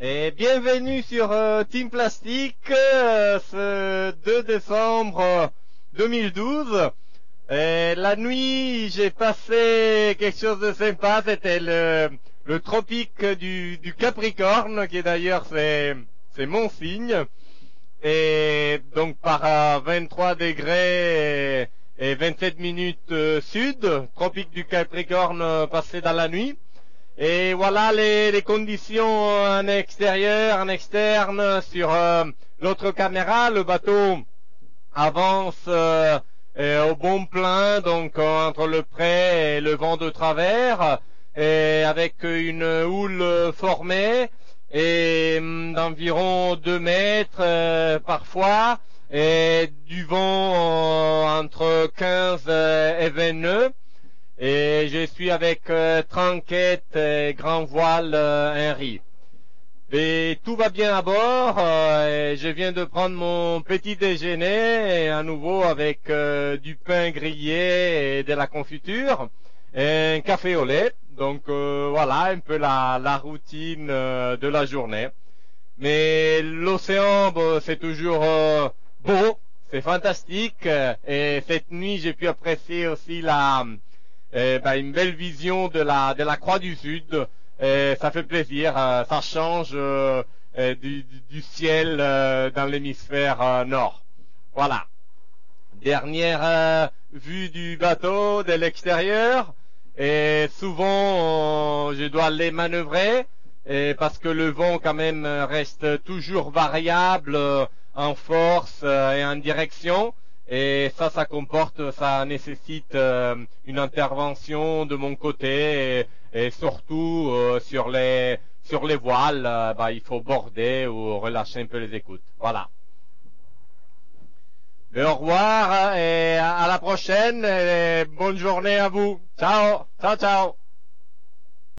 Et bienvenue sur euh, Team Plastique euh, ce 2 décembre 2012. Et la nuit, j'ai passé quelque chose de sympa. C'était le, le tropique du, Capricorne, qui d'ailleurs c'est mon signe. Et donc par 23 degrés et, et 27 minutes euh, sud, tropique du Capricorne euh, passé dans la nuit. Et voilà les, conditions en extérieur, en externe sur euh, l'autre caméra. Le bateau avance euh, euh, au bon plein, donc euh, entre le près et le vent de travers, et avec une houle formée et hum, d'environ 2 mètres euh, parfois, et du vent euh, entre 15 euh, et 20 nœuds. Et je suis avec euh, Grand Voile euh, Henry. Et tout va bien à bord. euh, je viens de prendre mon petit déjeuner à nouveau avec euh, du pain grillé et de la confiture, et un café au lait. Donc voilà un peu la, routine de la journée. Mais l'océan, c'est toujours beau, c'est fantastique. Et cette nuit, j'ai pu apprécier aussi la ben, une belle vision de la de la Croix du Sud. Et ça fait plaisir, euh, ça change euh, euh, du, ciel euh, dans l'hémisphère nord. Voilà. Dernière vue du bateau de l'extérieur. Et souvent, je dois les manœuvrer parce que le vent quand même reste toujours variable en force et en direction. Et ça, ça comporte, ça nécessite euh, une intervention de mon côté et, et surtout euh, sur les sur les voiles, euh, bah, il faut border ou relâcher un peu les écoutes. Voilà. Au revoir et à à la prochaine et bonne journée à vous. Ciao, ciao, ciao.